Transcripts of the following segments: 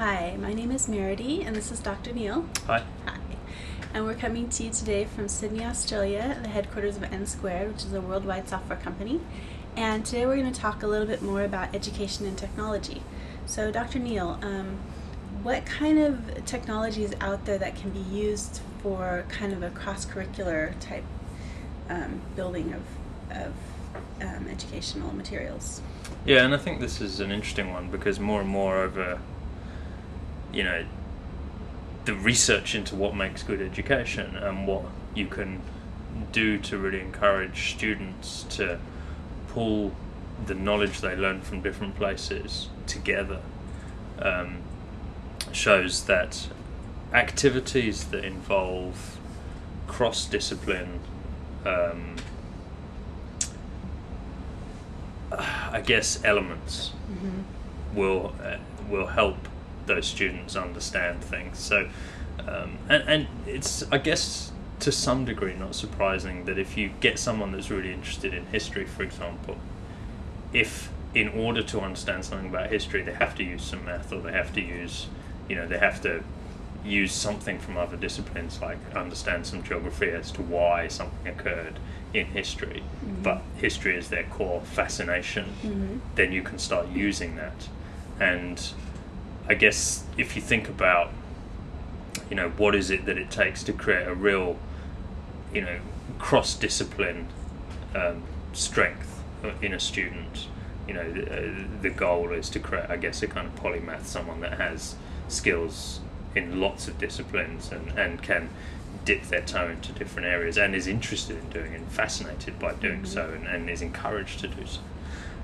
Hi, my name is Maridee, and this is Dr. Neil. Hi. Hi. And we're coming to you today from Sydney, Australia, the headquarters of N Squared, which is a worldwide software company. And today we're going to talk a little bit more about education and technology. So, Dr. Neil, um, what kind of technology is out there that can be used for kind of a cross curricular type um, building of, of um, educational materials? Yeah, and I think this is an interesting one because more and more over, you know, the research into what makes good education and what you can do to really encourage students to pull the knowledge they learn from different places together um, shows that activities that involve cross discipline um, I guess elements mm-hmm. will uh, will help those students understand things. So, um, and and it's I guess to some degree not surprising that if you get someone that's really interested in history, for example, if in order to understand something about history they have to use some math or they have to use, you know, they have to use something from other disciplines, like understand some geography as to why something occurred in history, mm-hmm. but history is their core fascination, mm-hmm. then you can start using that. And I guess if you think about, you know, what is it that it takes to create a real, you know, cross discipline um, strength in a student, you know, the, uh, the goal is to create, I guess, a kind of polymath, someone that has skills in lots of disciplines and, and can dip their toe into different areas and is interested in doing and fascinated by doing mm-hmm. so and, and is encouraged to do so.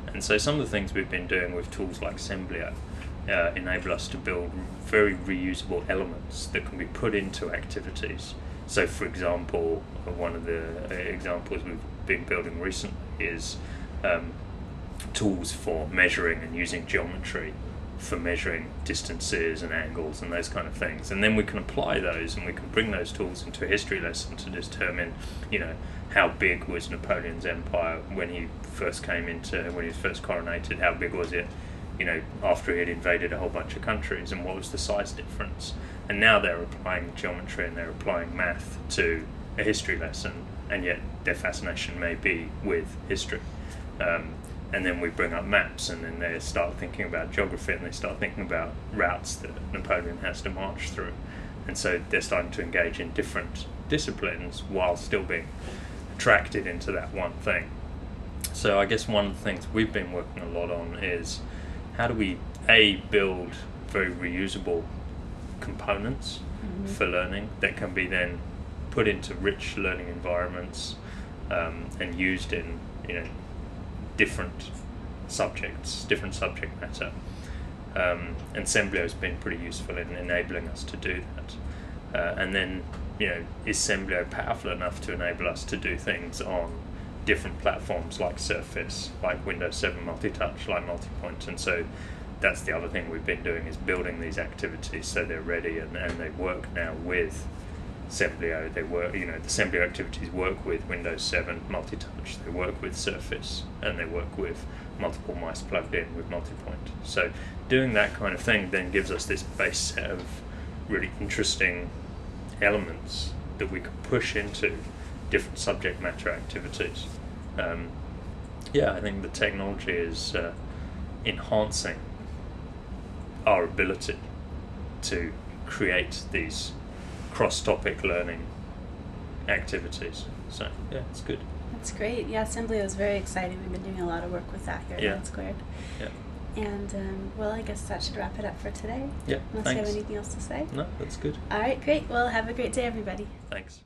And so some of the things we've been doing with tools like Semblio uh, enable us to build very reusable elements that can be put into activities. So, for example, one of the uh, examples we've been building recently is um, tools for measuring and using geometry for measuring distances and angles and those kind of things. And then we can apply those and we can bring those tools into a history lesson to determine, you know, how big was Napoleon's empire when he first came into, when he was first coronated, how big was it, you know, after he had invaded a whole bunch of countries and what was the size difference. And now they're applying geometry and they're applying math to a history lesson, and yet their fascination may be with history. Um, and then we bring up maps and then they start thinking about geography and they start thinking about routes that Napoleon has to march through. And so they're starting to engage in different disciplines while still being attracted into that one thing. So I guess one of the things we've been working a lot on is how do we a build very reusable components mm-hmm. for learning that can be then put into rich learning environments um, and used in you know different subjects, different subject matter. Um, and Semblio has been pretty useful in enabling us to do that. Uh, and then, you know, is Semblio powerful enough to enable us to do things on different platforms like Surface, like Windows 7 multi-touch, like Multipoint? And so that's the other thing we've been doing is building these activities so they're ready and, and they work now with Semblio, they work, you know, the Semblio activities work with Windows 7 multi-touch, they work with Surface, and they work with multiple mice plugged in with multipoint. So doing that kind of thing then gives us this base set of really interesting elements that we can push into different subject matter activities. Um, yeah, I think the technology is uh, enhancing our ability to create these cross-topic learning activities. So yeah, it's good. That's great. Yeah, Semblio was very exciting. We've been doing a lot of work with that here yeah. at N Squared. Yeah. And um, well, I guess that should wrap it up for today. Yeah. Unless thanks. you have anything else to say. No, that's good. All right, great. Well, have a great day, everybody. Thanks.